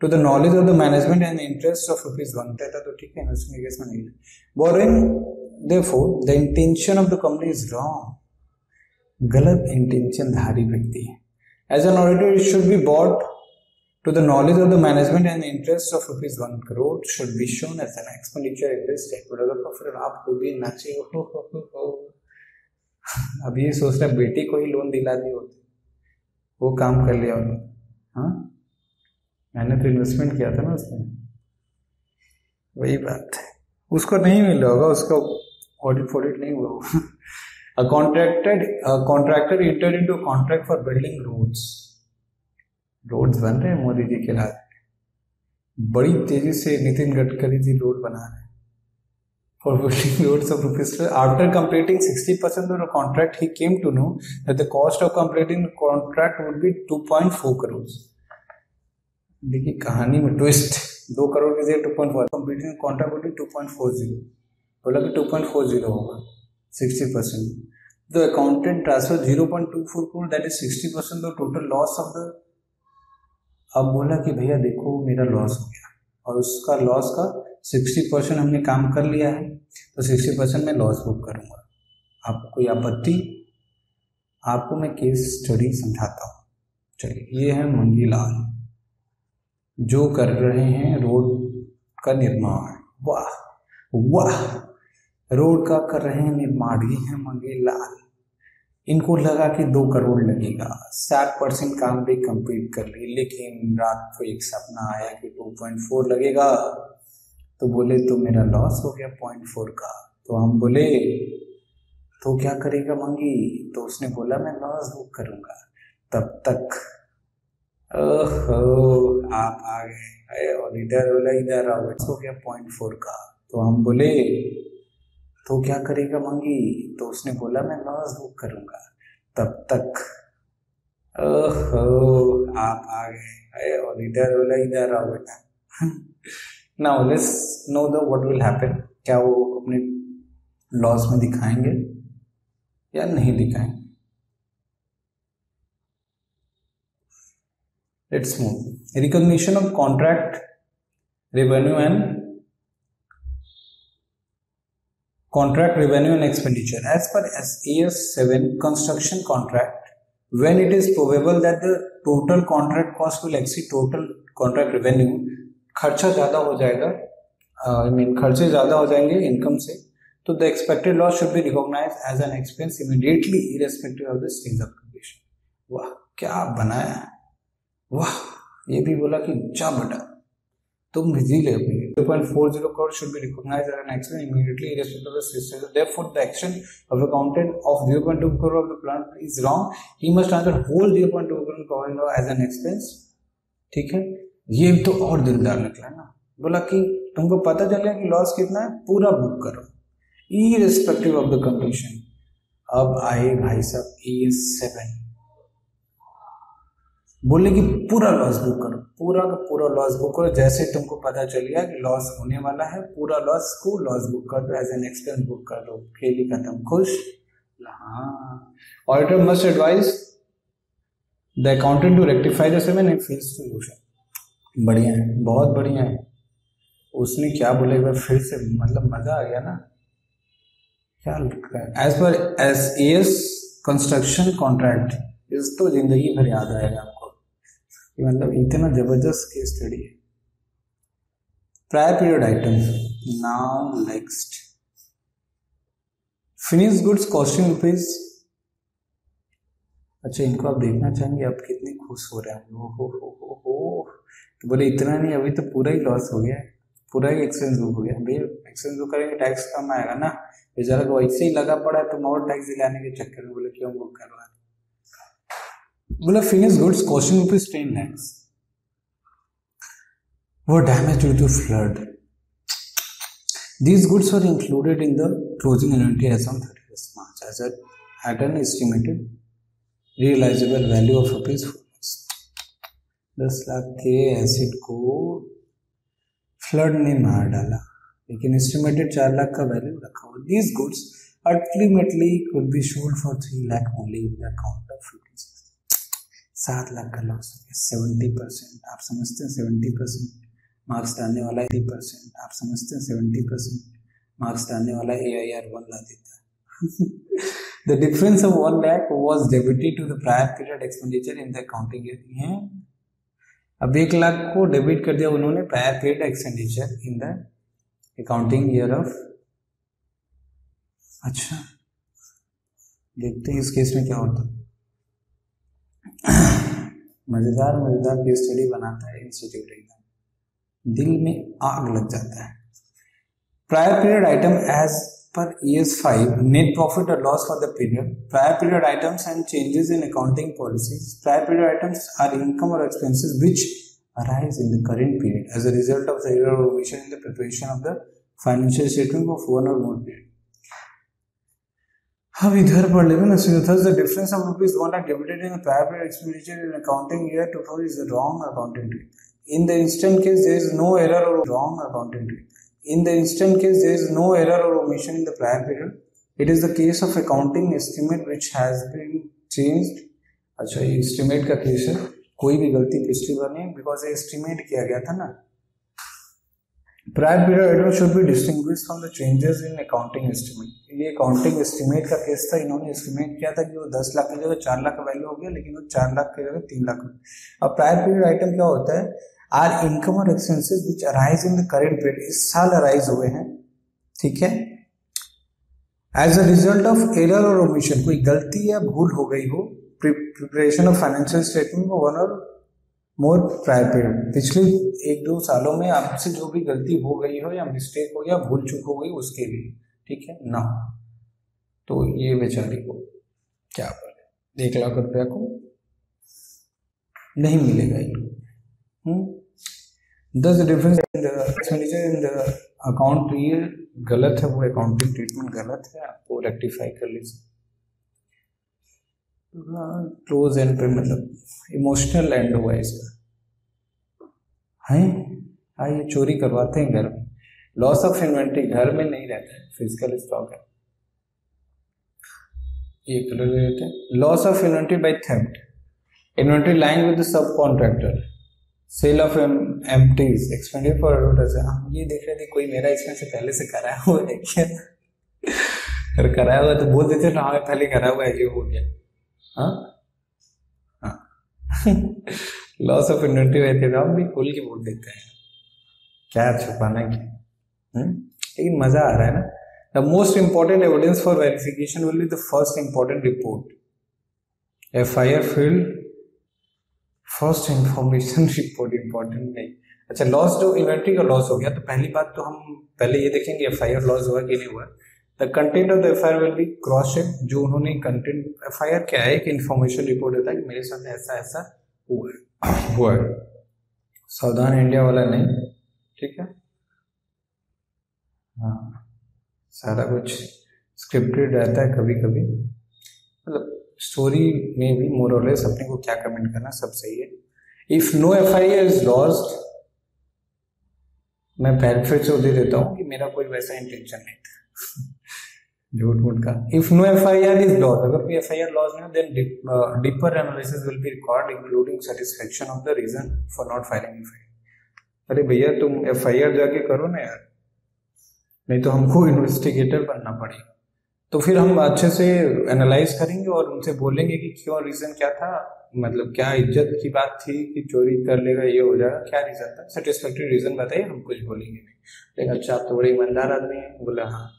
to the knowledge of the management and interest of rupees one रहता तो ठीक है इन्वेस्टमेंट में नहीं borrowing therefore the intention of the company is wrong गलत इंटेंशन धारी व्यक्ति है As an auditor, it should be bought to the knowledge of the management and the interest of rupees 1 crore should be shown as an expenditure in this statement of the profit आप खुद ही नाचे हो हो हो हो अब ये सोच रहे बेटी को ही लोन दिला दी होती वो काम कर लिया होता। हाँ? मैंने तो इन्वेस्टमेंट किया था ना उसमें। वही बात है। उसको नहीं मिला होगा, उसका ऑडिट फॉडिट नहीं हुआ [laughs] A contracted, a contractor entered into a contract for building. Roads बन रहे हैं मोदी जी के राज बड़ी तेज़ी से नितिन गडकरी जी रोड बना रहे हैं। For building roads of rupees after completing 60% of the contract, he came to know that the cost of completing the contract would be 2.4 crores. देखिए कहानी में ट्विस्ट दो करोड़ की जगह two point four completing contract would two point four zero बोला कि two point four zero होगा sixty percent the accountant transfer zero point two four crore that is sixty percent the total loss of the अब बोला कि भैया देखो मेरा loss हो गया, और उसका लॉस का सिक्सटी परसेंट हमने काम कर लिया है तो सिक्सटी परसेंट मैं लॉस बुक करूँगा। आपको कोई आपत्ति आपको मैं केस स्टडी समझाता हूँ। चलिए, ये है मंगीलाल, जो कर रहे हैं रोड का निर्माण। वाह वाह, रोड का कर रहे हैं निर्माण, ये है मंगे लाल इनको लगा कि दो करोड़ लगेगा। साठ परसेंट काम भी कंप्लीट कर ली लेकिन रात को एक सपना आया कि टू पॉइंट फोर लगेगा। तो बोले तो मेरा लॉस हो गया पॉइंट फोर का। तो हम बोले तो क्या करेगा मंगी? तो उसने बोला, मैं लॉस बुक करूँगा। तब तक, ओहो, आप आ गए। और इधर बोला, इधर आओ हो गया पॉइंट फोर का। तो हम बोले तो क्या करेगा मंगी? तो उसने बोला, मैं लॉस बुक करूँगा। तब तक, ओहो, आप आ गए। और इधर बोला, इधर आओ, बेटा। Now let's know the what will happen क्या वो अपने लॉस में दिखाएँगे या नहीं दिखाएँगे? Let's move recognition of contract revenue and contract revenue and expenditure as per S S seven construction contract when it is provable that the total contract cost will exceed total contract revenue खर्चा ज़्यादा हो जाएगा I mean खर्चे ज़्यादा हो जाएँगे income से तो the expected loss should be recognize as an expense immediately irrespective of the stage of condition वाह, क्या बनाया वाह, ये भी बोला कि जा बेटा, तुम बिज़ी ले अपनी। Two point four zero crore should be recognize as an expense immediately irrespective of the stage therefore the action of accountant of zero point two crore of the plan is wrong he must transfer whole zero point two crore as an expense ठीक है? ये तो और दिलदार निकला ना। बोला कि तुमको पता चल गया कि लॉस कितना है? पूरा बुक करो। इरेस्पेक्टिव ऑफ़ द कंडीशन अब आए भाई साहब ए सेवन बोले कि पूरा लॉस बुक करो। पूरा का पूरा लॉस बुक करो। जैसे तुमको पता चल गया कि लॉस होने वाला है, पूरा लॉस को लॉस बुक कर दो एज एन एक्सपेंस बुक कर दो। खेल खत्म, खुश? हाँ। Auditor must advise the accountant to rectify the seven and face solution बढ़िया है, बहुत बढ़िया है। उसने क्या बोले एक फिर से मतलब मज़ा आ गया ना। क्या as per S S construction contract इस तो ज़िंदगी भर याद आएगा आपको। मतलब इतना ज़बरदस्त केस स्टडी है। Prior period item now next finish goods costing rupees अच्छा इनको आप देखना चाहेंगे, आप कितने खुश हो रहे हो। हो हो हो। तो बोले इतना नहीं अभी तो पूरा ही लॉस हो गया पूरा ही एक्सपेंस बुक हो गया भैया एक्सपेंस बुक करेंगे टैक्स कम आएगा ना बेचारा वैसे ही लगा पड़ा है तुम और टैक्स दिलाने के चक्कर में बोले क्यों बुक कर रहा है बोला finish goods costing rupees ten lakhs were damaged due to flood. These goods were included in the closing inventory as on 31st March as a, at an estimated realizable value of rupees 4 दस लाख के asset को flood ने मार डाला। लेकिन estimated चार लाख का value रखा हुआ। These goods ultimately could be sold for three lakh only in the count of fifty सात लाख का लॉस हो गया। सेवेंटी परसेंट आप समझते हैं सेवेंटी परसेंट मार्क्स डालने वाला एटी परसेंट आप समझते हैं सेवेंटी परसेंट मार्क्स डालने वाला ए आई आर वन ला देता है। The difference of one lakh was debited to the prior period expenditure in the accounting year अब एक लाख को डेबिट कर दिया उन्होंने prior period expenditure in the accounting year of अच्छा देखते हैं इस केस में क्या होता मज़ेदार मज़ेदार केस स्टडी बनाता है इंस्टीट्यूट एकदम दिल में आग लग जाता है। Prior period item as पर ES 5 net profit or loss for the period prior period items and changes in accounting policies prior period items are income or expenses which arise in the current period as a result of the error or omission in the preparation of the financial statement of one or more period अब इधर पढ़ लेंगे ना so thus the difference of rupees 1 lakh debited in the prior period expenditure in accounting year 2000 is a wrong accounting treatment. In the instant case, there is no error or wrong accounting treatment. In the instant case, there is no error or omission in the prior period. It is the case of accounting estimate which has been changed. अच्छा ये estimate का केस है। कोई भी गलती पिछली बार नहीं बिकॉज़ एस्टिमेट किया गया था ना। Prior period item should be distinguish from the changes in accounting estimate ये अकाउंटिंग एस्टिमेट का केस था। इन्होंने एस्टिमेट किया था कि वो दस लाख की जगह चार लाख का वैल्यू हो गया लेकिन वो चार लाख की जगह तीन लाख अब प्रायर पीरियड आइटम क्या होता है? Are income or expenses which arise in the current period इस साल अराइज हुए हैं ठीक है? As a result of error or omission कोई गलती या भूल हो गई हो preparation of financial statement one or more prior period पिछले एक दो सालों में आपसे जो भी गलती हो गई हो या मिस्टेक हो या भूल चूक हो गई, उसके लिए ठीक है? ना। तो ये बेचारी को क्या बोले? एक लाख रुपया को नहीं मिलेगा ये। दस difference in expenditure in the account ये गलत है वो अकाउंटिंग ट्रीटमेंट गलत है आपको रेक्टिफाई कर लीजिए क्लोज एंड पे मतलब इमोशनल एंड हुआ इसका है हाँ ये चोरी करवाते हैं घर में लॉस ऑफ़ इन्वेंट्री घर में नहीं रहता है फ़िज़िकल स्टॉक है ये कलर लेते हैं loss of inventory by theft inventory line with sub contractor sale of empties expenditure for advertise हम ये देख रहे थे, कोई मेरा इसमें से पहले से कराया हुआ है क्या? अगर कराया हुआ तो बोल देते ना हाँ पहले करा हुआ है, ये हो गया। हाँ? लॉस ऑफ़ इन्वेंट्री रहते तो हम भी खोल के बोल देते हैं। क्या छुपाना क्या? हम्म? लेकिन मज़ा आ रहा है ना। The most important evidence for verification will be the first important report F I R field first information report important नहीं। अच्छा लॉस जो इन्वेंट्री का लॉस हो गया तो पहली बात तो हम पहले ये देखेंगे एफ़ आई आर लॉस हुआ कि नहीं हुआ। The content of the F I R will be cross check जो उन्होंने कंटेंट एफ़ आई आर क्या है? कि इन्फॉर्मेशन रिपोर्ट होता है कि मेरे साथ ऐसा ऐसा हुआ है। [clears throat] हुआ है। सावधान इंडिया वाला नहीं, ठीक है? हाँ सारा कुछ स्क्रिप्टेड रहता है कभी कभी मतलब स्टोरी में भी मोर और लेस अपने को क्या कमेंट करना सब सही है। If no F I is lost मैं पहले फिर से दे देता हूँ कि मेरा कोई वैसा इंटेंशन नहीं था। [laughs] झूठ मूठ का। If no F I R is loss अगर कोई एफ़ आई आर लॉस नहीं then deeper analysis will be record including satisfaction of the reason for not filing F I अरे भैया, तुम एफ़ आई आर जाके करो ना यार। नहीं तो हमको [laughs] इन्वेस्टिगेटर बनना पड़ेगा। तो फिर हम अच्छे से एनालाइज करेंगे और उनसे बोलेंगे कि क्यों रीजन क्या था मतलब क्या इज़्ज़त की बात थी कि चोरी कर लेगा, ये हो जाएगा, क्या रीजन था? सेटिस्फैक्ट्री रीजन बताइए, हम कुछ बोलेंगे नहीं। लेकिन अच्छा आप तो बड़े ईमानदार आदमी हैं, बोला हाँ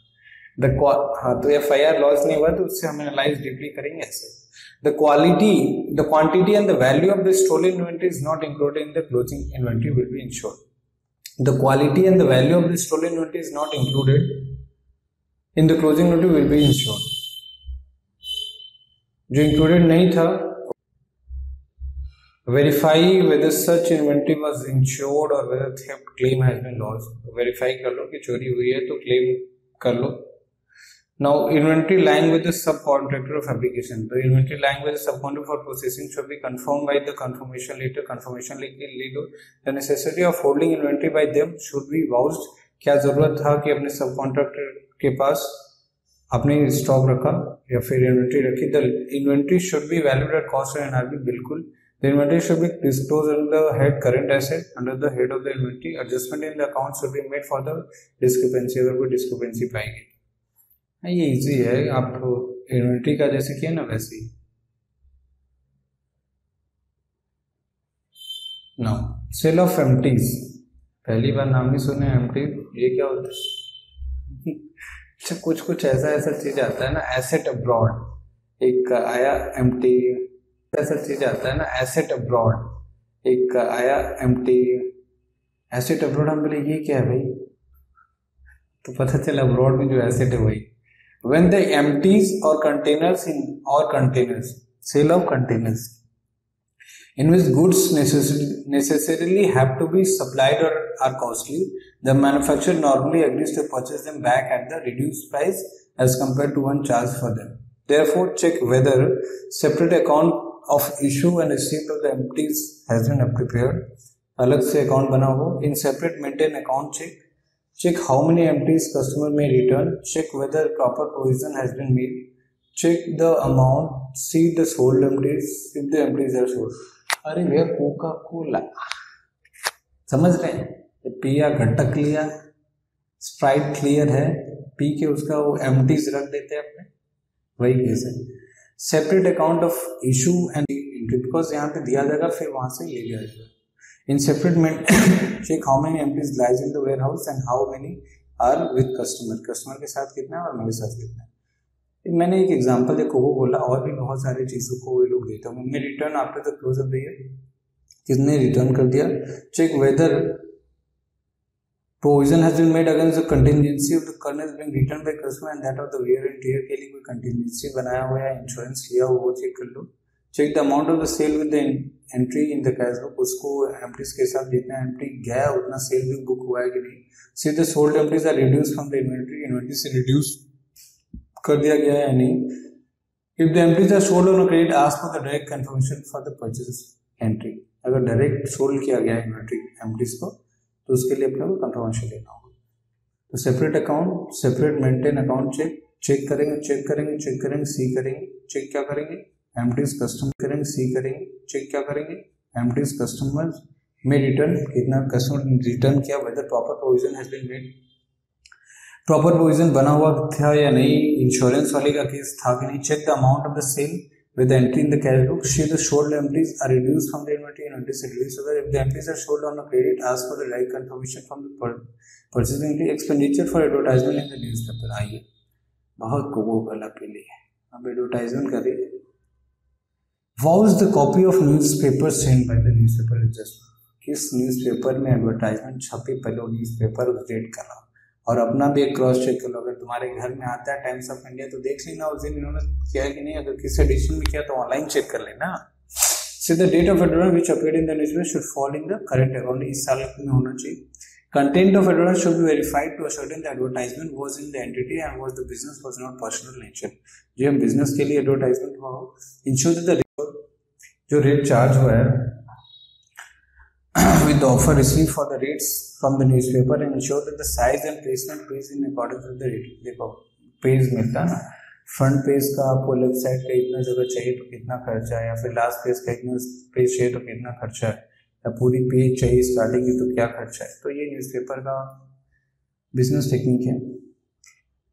द हाँ तो एफ़ आई आर लॉस नहीं हुआ तो उससे हम एनालाइज डीपली करेंगे ऐसे। The quality the quantity and the value of the stolen inventory is not included in the closing inventory will be insure the quality and the value of the stolen inventory is not included in the closing notice will be insure जो included नहीं था verify whether such inventory was insured और whether theft claim has been loss verify कर लो कि चोरी हुई है तो क्लेम कर लो। Now inventory language is sub contractor of application तो inventory language is sub contract for processing should be confirm by the confirmation letter confirmation लिख ले लो the necessary of holding inventory by them should be vouched क्या ज़रूरत था कि अपने सब contractor के पास आपने स्टॉक रखा या फिर इन्वेंट्री रखी। The inventory should be valued at cost and RB बिल्कुल। The inventory should be disclose in the head current asset under the head of the inventory adjustment in the account should be made for the discrepancy अगर कोई discrepancy पाएँगे। हाँ, ये easy है। आप inventory का जैसे किए ना, वैसे ही। नाउ सेल ऑफ़ एमटीज पहली बार नाम नहीं सुने एम्प्टी ये क्या होता है? अच्छा कुछ कुछ ऐसा ऐसा चीज़ आता है ना एसेट अब्रॉड एक आया एमटी ऐसा चीज़ आता है ना एसेट अब्रॉड एक आया एम टी एसेट अब्रॉड हम बोले, ये क्या है भाई? तो पता चला अब्रॉड में जो एसेट है वही. When the empties or containers in or containers sale of containers. in which goods necessarily, necessarily have to be supplied or are costly the manufacturer normally agrees to purchase them back at the reduced price as compared to one charge for them therefore check whether separate account of issue and receipt of the empties has been prepared अलग से account बना हो इन separate maintain account check check how many empties customer may return check whether proper provision has been made check the amount see the sold empties if the empties are sold अरे भैया Coca Cola समझ रहे हैं? पिया घटक लिया Sprite clear है, पी के उसका वो एम्प्टीज रख देते हैं अपने। वही केस है। Separate account of issue and entry because यहाँ पे दिया जाएगा, फिर वहाँ से ले लिया जाएगा। इन सेपरेट में check how many empties lies in the warehouse and how many are with customer customer के साथ कितना है और मेरे साथ कितना है? मैंने एक एग्जांपल देखो, वो बोला, और भी बहुत सारी चीज़ों को ये लोग देते होंगे। मैं return after the close of the year किसने रिटर्न कर दिया? Check whether provision has been made against the contingency of the kernels being returned by customer and that of the wear and tear के लिए कोई contingency बनाया हुआ है insurance लिया हुआ वो चेक कर लो। Check the amount of the sale with the entry in the cash book उसको एम्प्टीज के साथ जितना एम्प्टी गया, उतना सेल भी बुक हुआ है कि नहीं। See the sold empties are reduce from the inventory inventory से रिड्यूस कर दिया गया है यानी if the empties are sold on credit ask for the direct confirmation for the purchase entry अगर डायरेक्ट सोल्ड किया गया इन्वेंट्री एम्प्टीज को तो उसके लिए अपने को कंफर्मेशन लेना होगा। तो separate account separate maintain account check check करेंगे चेक करेंगे चेक करेंगे सी करेंगे चेक क्या करेंगे? एमटीज कस्टमर करेंगे सी करेंगे चेक क्या करेंगे? एमटीज कस्टमर में रिटर्न कितना कस्टमर रिटर्न किया whether proper provision has been made proper provision बना हुआ था या नहीं? इंश्योरेंस वाले का केस था कि नहीं? Check the amount of the sale with entry in the cash book see the sold entries are reduce from the inventory and entries reduce so if the entries are sold on a credit as for the like confirmation from the purchasing the expenditure for advertisement in the newspaper आइए। बहुत coco cola के लिए। अब advertisement करिए wow is the copy of newspaper send by the news just किस news paper में advertisement छपी पहले न्यूज़ पेपर अपडेट करा और अपना भी एक क्रॉस चेक कर लो। अगर तुम्हारे घर में आता है टाइम्स ऑफ़ इंडिया तो देख लेना। उस दिन इन्होंने किया कि नहीं, अगर किसी एडिशन में किया तो ऑनलाइन चेक कर लेना। See the date of advertise which appear in the news should fall in the current account इस साल में होना चाहिए। Content of advertise should be verified to ascertain the advertisement was in the entity and was the business was not personal nature जो हम business के लिए advertisement हुआ हो इंश्योर द जो रेट चार्ज हुआ है with the offer received for the rates from the newspaper and ensure that the size and placement pays in accordance with the rate. देखो पेज मिलता है ना। फ्रंट पेज का आपको लेफ़्ट साइड पे इतना जगह चाहिए तो कितना खर्चा है, या फिर लास्ट पेज का इतना पेज चाहिए तो कितना खर्चा है, या पूरी पेज चाहिए स्टार्टिंग की तो क्या खर्चा है? तो ये न्यूज़पेपर का बिज़नेस टेक्निक है।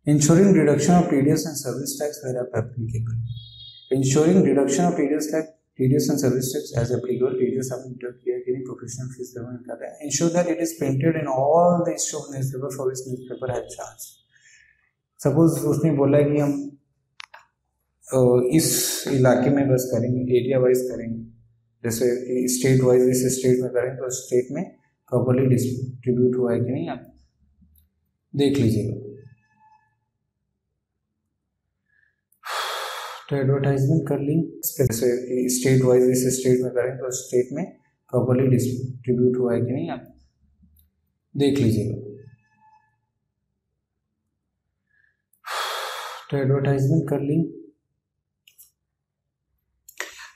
Ensuring reduction of TDS and service tax where applicable ensuring reduction of TDS tax TDS and service tax as applicable. TDS have been here getting professional fees payment कर रहे Ensure that it is printed in all the issue of newspaper for which newspaper has charged. Suppose उसने बोला कि हम इस इलाके में बस करेंगे एरिया वाइज करेंगे जैसे स्टेट वाइज इस स्टेट में करें तो स्टेट में प्रॉपरली डिस्ट्रीब्यूट हुआ है कि नहीं आप देख लीजिएगा तो एडवर्टाइजमेंट कर ली। जैसे स्टेट वाइज इस स्टेट में करें तो स्टेट में प्रॉपरली डिस्ट्रीब्यूट हुआ है कि नहीं, आप देख लीजिएगा तो एडवर्टाइजमेंट कर ली।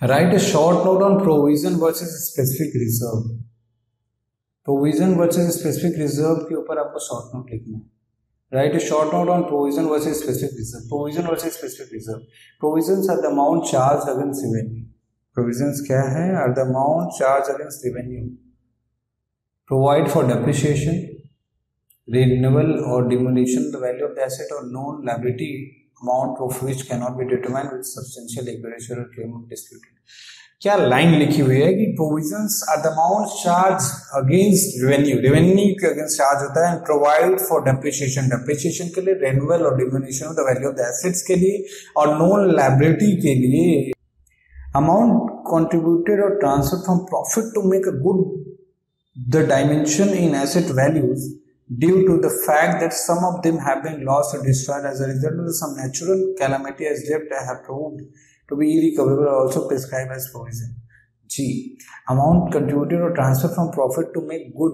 Write a short note on provision versus specific reserve provision versus specific reserve के ऊपर आपको शॉर्ट नोट लिखना है। Write a short note on provision versus specific reserve. Provision versus specific reserve. Provisions are the amount charged against revenue. Provisions क्या है? Are the amount charged against revenue. Provide for depreciation, renewal or diminution of the value of the asset or known liability amount of which cannot be determined with substantial accuracy or claim of disputed. क्या line लिखी हुई है कि provision are the amount charge against revenue revenue के against charge होता है and provide for depreciation depreciation के लिए रेनुअल और diminution of the value of the assets के लिए और नॉन लाइबिलिटी के लिए अमाउंट कॉन्ट्रीब्यूटेड और transfer from profit to make a good the dimension in asset values due to the fact that some of them have been loss destroyed as a result some natural calamity as dept I have proved to be irrecoverable are also prescribed as provision. G. Amount contributed or transferred from profit to make good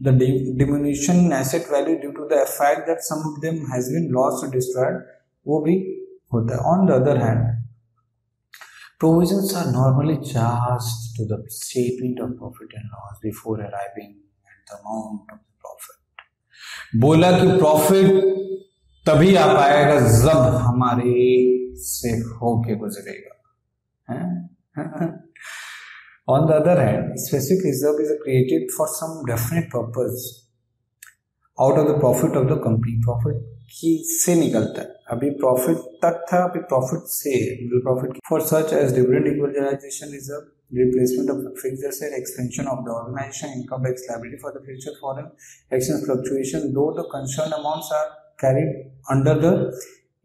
the diminution in asset value due to the fact that some of them has been lost or destroyed वो भी होता है on the other hand provisions are normally charged to the statement of profit and loss before arriving at the amount of the profit बोला कि profit तभी आ पाएगा जब हमारे से होके गुजरेगा। On the other hand specific reserve is created for some definite purpose out of the profit of the company profit की से निकलता है? अभी प्रॉफिट तक था, अभी प्रॉफिट से। Profit for such as dividend equalisation reserve replacement of fix asset expansion of the organisation income tax liability for the future foreign exchange fluctuation though the concern amounts are carried under the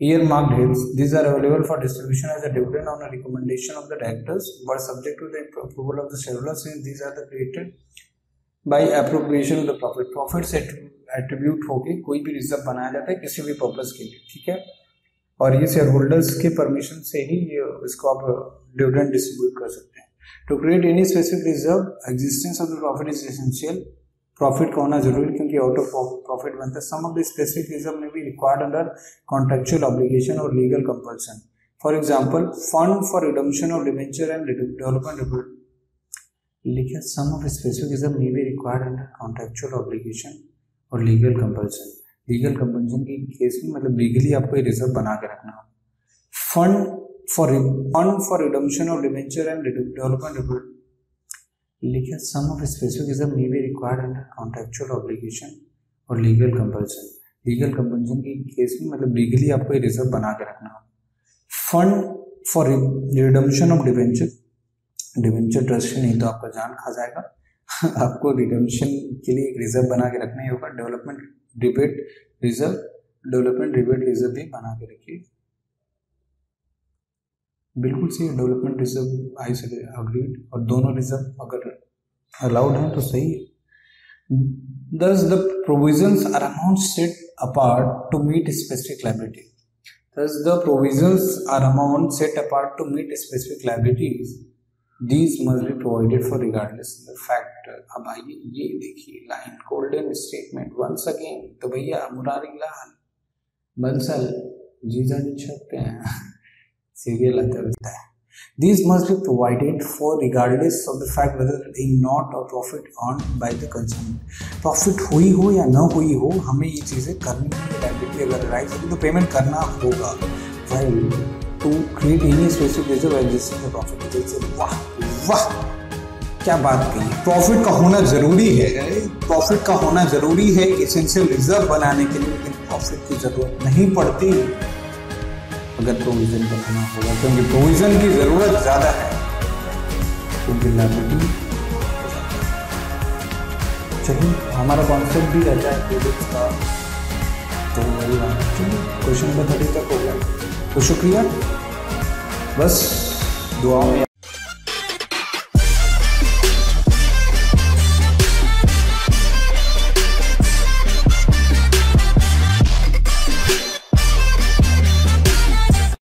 earmarked heads. These are available for distribution as a dividend on a recommendation of the directors, but subject to the approval of the shareholders since these are the created by appropriation of the profit. Profit से attribute होके कोई भी reserve बनाया जाता है किसी भी purpose के लिए ठीक है और ये शेयर होल्डर्स के परमिशन से ही ये इसको आप डिविडेंड डिस्ट्रीब्यूट कर सकते हैं to create any specific reserve existence of the profit is essential profit का होना ज़रूरी क्योंकि आउट ऑफ़ प्रॉफिट बनता है। Some of the specific reason may be required under contractual obligation और legal compulsion for example fund for redemption of debenture and development लिखे some of specific reason may be required under contractual obligation और legal compulsion legal compulsion के case में मतलब legally आपको ये reserve बना के रखना। Fund for fund for redemption of debenture and development लिखे some of specific may be required under contractual obligation और लीगल कंपल्सन लीगल कंपल्सन के केस में मतलब लीगली आपको ये रिज़र्व बना के रखना होगा। Fund for redemption of debenture debenture trust नहीं तो आपका जान खा जाएगा। [laughs] आपको रिडम्शन के लिए एक रिज़र्व बना के रखना ही होगा। Development debate reserve development debate reserve भी बना के रखिए। बिल्कुल सही डेवलपमेंट रिज़र्व आई से अग्रीड और दोनों रिज़र्व अगर अलाउड हैं तो सही है। Thus the provisions are amount set apart to meet specific liability Thus, the provisions are amount set apart to meet specific liabilities. These must be provided for regardless the fact अब आइए ये देखिए line golden statement once again तो भैया मुरारी लाल बंसल जी छपते हैं। Serial आता है These must be provided for regardless of the fact whether they not or profit earned by the consumer. Profit हुई हो या ना हुई हो, हमें ये चीज़ें करनी है लाइबिलिटी अगर राइज होगी तो पेमेंट करना होगा। While to create any specific reserve existing profit वाह वाह, क्या बात कही। प्रॉफिट का होना ज़रूरी है प्रॉफिट का होना ज़रूरी है एसेंशियल रिज़र्व बनाने के लिए, लेकिन प्रॉफिट की ज़रूरत नहीं पड़ती। अगर प्रोविज़न बनाना होगा, क्योंकि प्रोविज़न की ज़रूरत ज़्यादा है। क्योंकि लाइबिलिटी चलिए हमारा कॉन्सेप्ट भी रहता है क्रेडिट का तो वही बात चलिए क्वेश्चन नंबर थर्टी तक हो गया। तो शुक्रिया। बस दुआ में